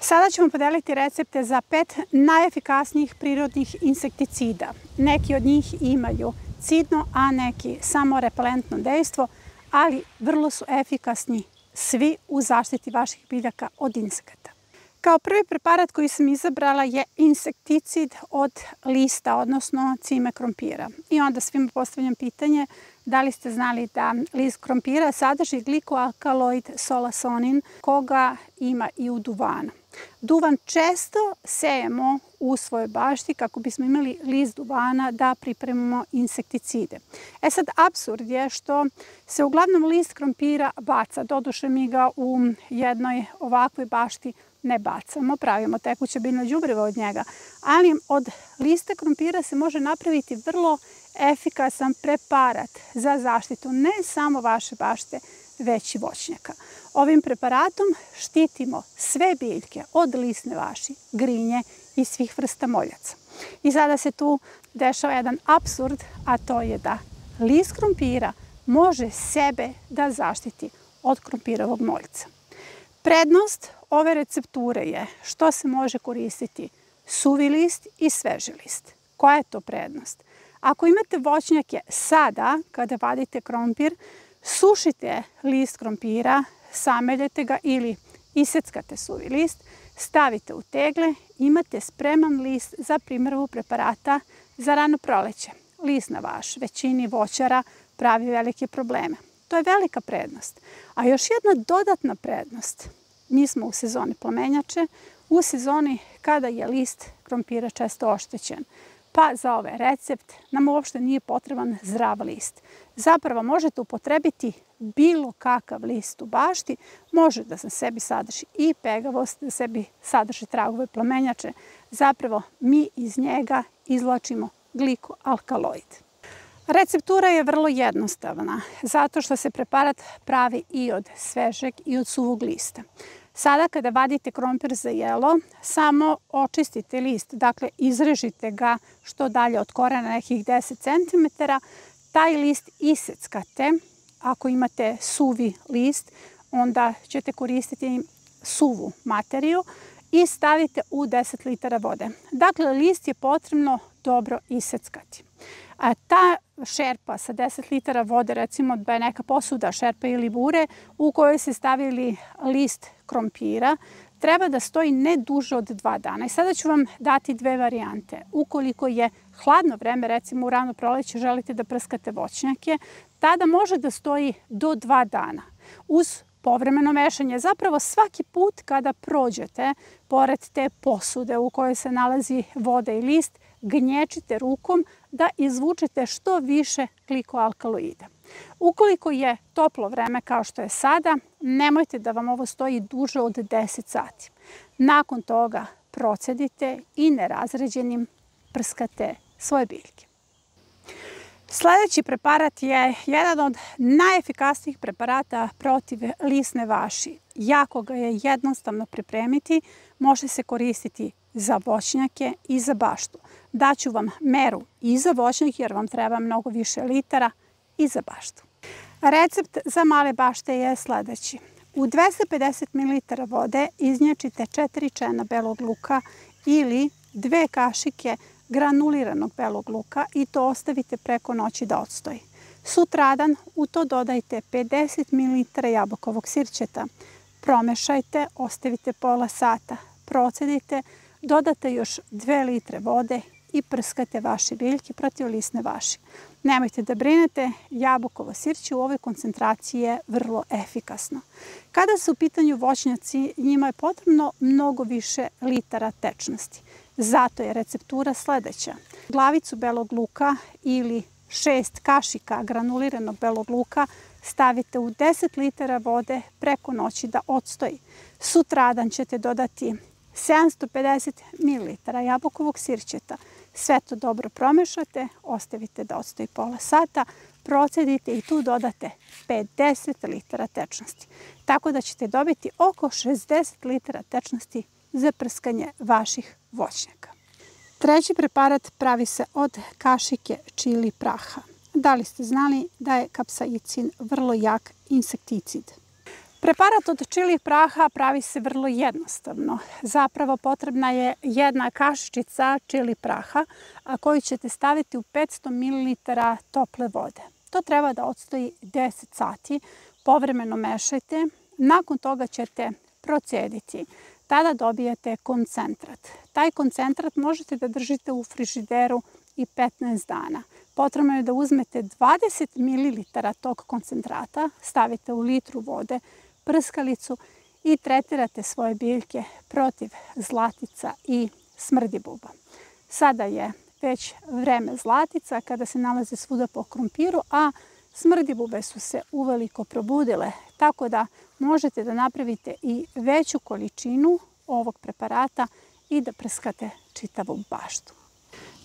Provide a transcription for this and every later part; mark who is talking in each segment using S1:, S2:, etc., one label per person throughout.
S1: Sada ćemo podeliti recepte za pet najefikasnijih prirodnih insekticida. Neki od njih imaju cidno, a neki samo repelentno dejstvo, ali vrlo su efikasni svi u zaštiti vaših biljaka od insekata. Kao prvi preparat koji sam izabrala je insekticid od lista, odnosno cime krompira. I onda svima postavljam pitanje da li ste znali da list krompira sadrži glikoalkaloid solasonin, koga ima i u duvanu. Duvan često sejemo u svojoj bašti kako bismo imali list duvana da pripremimo insekticide. E sad, absurd je što se uglavnom list krompira baca. Doduše mi ga u jednoj ovakvoj bašti ne bacamo, pravimo tekuće biljno đubrivo od njega, ali od lista krompira se može napraviti vrlo efikasan preparat za zaštitu ne samo vaše bašte, već i voćnjaka. Ovim preparatom štitimo sve biljke od lisne vaši, grinje i svih vrsta moljaca. I sada se tu dešava jedan absurd, a to je da list krompira može sebe da zaštiti od krompirovog moljca. Prednost ove recepture je što se može koristiti suvi list i sveži list. Koja je to prednost? Ako imate voćnjake sada, kada vadite krompir, sušite list krompira, sameljete ga ili iseckate suvi list, stavite u tegle, imate spreman list za primrvu preparata za rano proleće. List na vaš većini voćara pravi velike probleme. To je velika prednost. A još jedna dodatna prednost. Mi smo u sezoni plamenjače, u sezoni kada je list krompira često oštećen. Pa za ovaj recept nam uopšte nije potreban zdrav list. Zapravo možete upotrebiti bilo kakav list u bašti, može da se sebi sadrži i pegavost, da sebi sadrži tragove plamenjače. Zapravo mi iz njega izlačimo glikoalkaloid. Receptura je vrlo jednostavna, zato što se preparat pravi i od svežeg i od suvog lista. Sada kada vadite krompir za jelo, samo očistite list, dakle izrežite ga što dalje od korena nekih 10 cm, taj list iseckate, ako imate suvi list, onda ćete koristiti suvu materiju i stavite u 10 litara vode. Dakle, list je potrebno dobro iseckati. A ta šerpa sa 10 litara vode, recimo da je neka posuda šerpe ili bure u kojoj se stavili list krompira, treba da stoji ne duže od dva dana. I sada ću vam dati dve varijante. Ukoliko je hladno vreme, recimo u rano proleće, želite da prskate voćnjake, tada može da stoji do dva dana. Uz povremeno mešanje. Zapravo svaki put kada prođete pored te posude u kojoj se nalazi voda i list, gnječite rukom da izvučete što više glikoalkaloida. Ukoliko je toplo vreme kao što je sada, nemojte da vam ovo stoji duže od 10 sati. Nakon toga procedite i nerazređenim prskate svoje biljke. Sledeći preparat je jedan od najefikasnijih preparata protiv lisne vaši. Jako ga je jednostavno pripremiti, može se koristiti za voćnjake i za baštu. Daću vam meru i za voćnjak jer vam treba mnogo više litara i za baštu. Recept za male bašte je sledeći. U 250 ml vode iznjačite 4 čena belog luka ili dve kašike granuliranog belog luka i to ostavite preko noći da odstoji. Sutradan u to dodajte 50 ml jabukovog sirćeta. Promešajte, ostavite pola sata, procedite, dodate još 2 litre vode i prskate vaše biljke protiv lisne vaši. Nemojte da brinete, jabukovo sirće u ovoj koncentraciji je vrlo efikasno. Kada su u pitanju voćnjaci, njima je potrebno mnogo više litara tečnosti. Zato je receptura sledeća. Glavicu belog luka ili šest kašika granuliranog belog luka stavite u 10 litara vode preko noći da odstoji. Sutradan ćete dodati 750 ml jabukovog sirćeta. Sve to dobro promešate, ostavite da odstoji pola sata, procedite i tu dodate 50 litara tečnosti. Tako da ćete dobiti oko 60 litara tečnosti za prskanje vaših voćnjaka. Treći preparat pravi se od kašike čili praha. Da li ste znali da je kapsaicin vrlo jak insekticid? Preparat od čili praha pravi se vrlo jednostavno. Zapravo potrebna je jedna kašičica čili praha koju ćete staviti u 500 ml tople vode. To treba da odstoji 10 sati. Povremeno mešajte. Nakon toga ćete procediti. Tada dobijete koncentrat. Taj koncentrat možete da držite u frižideru i 15 dana. Potrebno je da uzmete 20 ml tog koncentrata, stavite u litru vode, prskalicu i tretirate svoje biljke protiv zlatica i smrdibuba. Sada je već vreme zlatica kada se nalaze svuda po krompiru, a smrdibube su se uveliko probudile, tako da možete da napravite i veću količinu ovog preparata i da prskate čitavu baštu.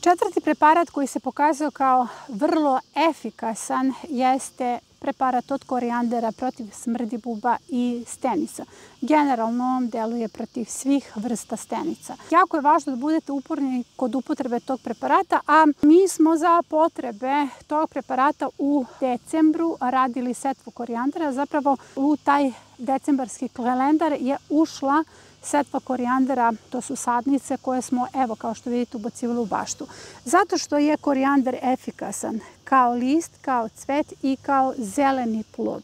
S1: Četvrti preparat koji se pokazao kao vrlo efikasan jeste preparat od korijandera protiv smrdi buba i stenica. Generalno on deluje protiv svih vrsta stenica. Jako je važno da budete uporni kod upotrebe tog preparata, a mi smo za potrebe tog preparata u decembru radili setvu korijandera. Zapravo u taj decembarski kalendar je ušla setva korijandera, to su sadnice koje smo, evo kao što vidite, ubacivali u baštu. Zato što je korijander efikasan kao list, kao cvet i kao zeleni plod.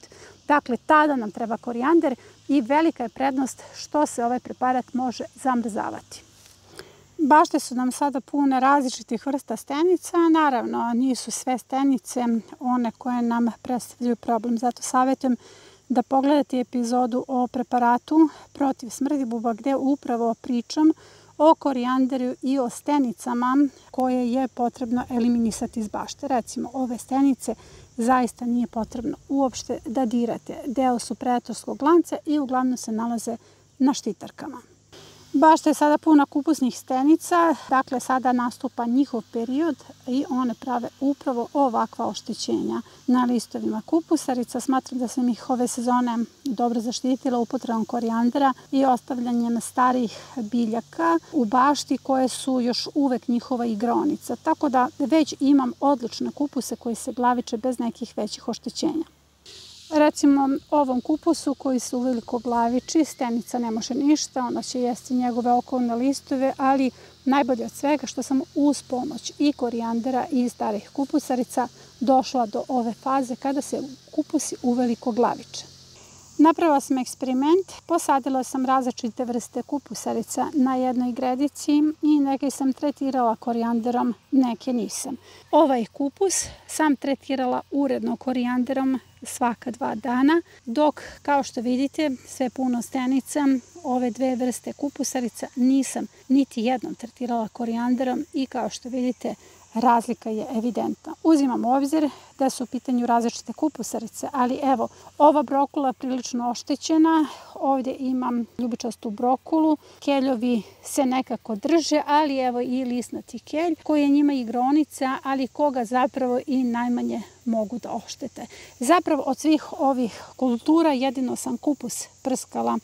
S1: Dakle, tada nam treba korijander i velika je prednost što se ovaj preparat može zamrzavati. Bašte su nam sada pune različitih vrsta stenica. Naravno, nisu sve stenice one koje nam predstavljaju problem. Zato savjetujem da pogledate epizodu o preparatu protiv smrdibuba gde upravo pričam o korijanderu i o stenicama koje je potrebno eliminisati iz bašte. Recimo, ove stenice zaista nije potrebno uopšte da dirate. Deo su pretorskog lanca i uglavnom se nalaze na štitarkama. Bašta je sada puna kupusnih stenica, dakle sada nastupa njihov period i one prave upravo ovakva oštećenja na listovima kupusarica. Smatram da sam ih ove sezone dobro zaštitila upotrebom korijandera i ostavljanjem starih biljaka u bašti koje su još uvek njihova igronica. Tako da već imam odlične kupuse koji se glaviče bez nekih većih oštećenja. Recimo ovom kupusu koji su veliko glaviči, stenica ne može ništa, ona će jesti njegove okolne listove, ali najbolje od svega što sam uz pomoć i korijandera i starih kupusarica došla do ove faze kada se kupusi uveliko glaviče. Napravila sam eksperiment, posadila sam različite vrste kupusarica na jednoj gredici i neke sam tretirala korijanderom, neke nisam. Ovaj kupus sam tretirala uredno korijanderom svaka dva dana, dok kao što vidite sve puno stenica, ove dve vrste kupusarica nisam niti jednom tretirala korijanderom i kao što vidite razlika je evidentna. Uzimam obzir da su u pitanju različite kupusarice, ali evo, ova brokula je prilično oštećena, ovdje imam ljubičastu brokulu, keljovi se nekako drže, ali evo i lisnati kelj, koji je njima igronica, ali koga zapravo i najmanje mogu da oštete. Zapravo od svih ovih kultura jedino sam kupus prskala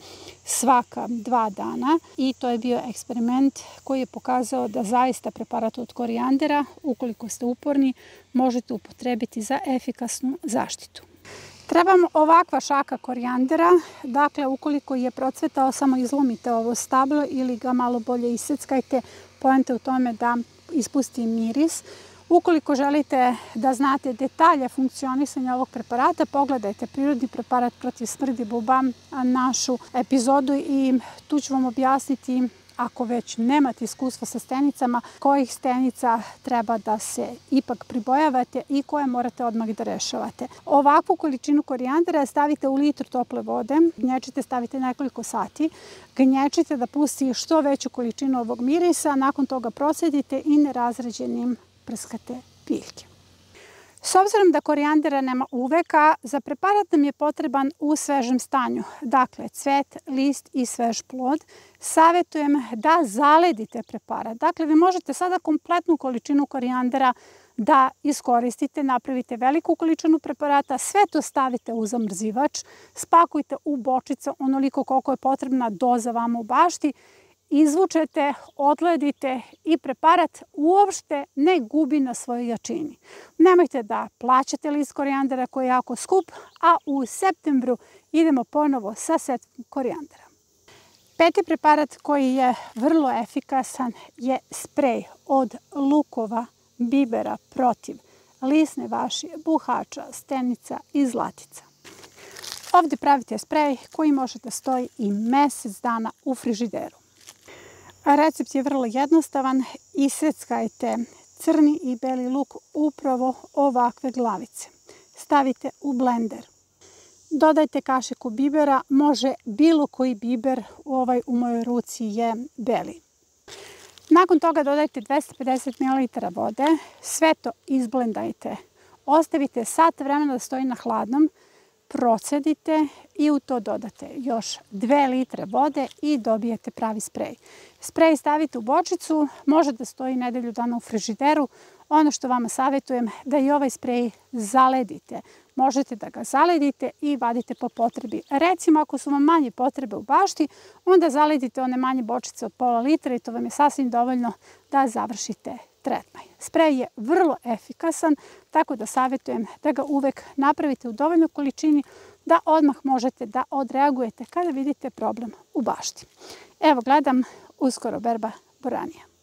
S1: svaka dva dana i to je bio eksperiment koji je pokazao da zaista preparat od korijandera, ukoliko ste uporni, možete upotrebiti za efikasnu zaštitu. Treba vam ovakva šaka korijandera, dakle ukoliko je procvetao samo izlomite ovo stablo ili ga malo bolje iseckajte, pojente u tome da ispusti miris. Ukoliko želite da znate detalje funkcionisanja ovog preparata, pogledajte prirodni preparat protiv smrdi buba, našu epizodu i tu ću vam objasniti ako već nemate iskustva sa stenicama, kojih stenica treba da se ipak pribojavate i koje morate odmah da rešavate. Ovakvu količinu korijandera stavite u litru tople vode, gnječite, stavite nekoliko sati, gnječite da pusti što veću količinu ovog mirisa, nakon toga procedite i nerazređenim prskate biljke. S obzirom da korijandera nema uveka, za preparat nam je potreban u svežem stanju. Dakle, cvet, list i svež plod. Savetujem da zaledite preparat. Dakle, vi možete sada kompletnu količinu korijandera da iskoristite, napravite veliku količinu preparata, sve to stavite u zamrzivač, spakujte u bočice onoliko koliko je potrebna doza vama u bašti izvučete, odledite i preparat uopšte ne gubi na svojoj jačini. Nemojte da plaćate list korijandera koji je jako skup, a u septembru idemo ponovo sa setom korijandera. Peti preparat koji je vrlo efikasan je sprej od lukova, bibera protiv lisne vašije, buhača, stenica i zlatica. Ovde pravite sprej koji može da stoji i mesec dana u frižideru. Recept je vrlo jednostavan. Iseckajte crni i beli luk upravo ovakve glavice. Stavite u blender. Dodajte kašiku bibera, može bilo koji biber, ovaj u mojoj ruci je beli. Nakon toga dodajte 250 ml vode, sve to izblendajte. Ostavite sat vremena da stoji na hladnom, procedite i u to dodate još 2 litre vode i dobijete pravi sprej. Sprej stavite u bočicu, može da stoji nedelju dana u frižideru. Ono što vama savjetujem da i ovaj sprej zaledite. Možete da ga zaledite i vadite po potrebi. Recimo, ako su vam manje potrebe u bašti, onda zaledite one manje bočice od pola litra i to vam je sasvim dovoljno da završite tretmaj. Sprej je vrlo efikasan, tako da savjetujem da ga uvek napravite u dovoljnoj količini da odmah možete da odreagujete kada vidite problem u bašti. Evo, gledam uskoro berba boranija.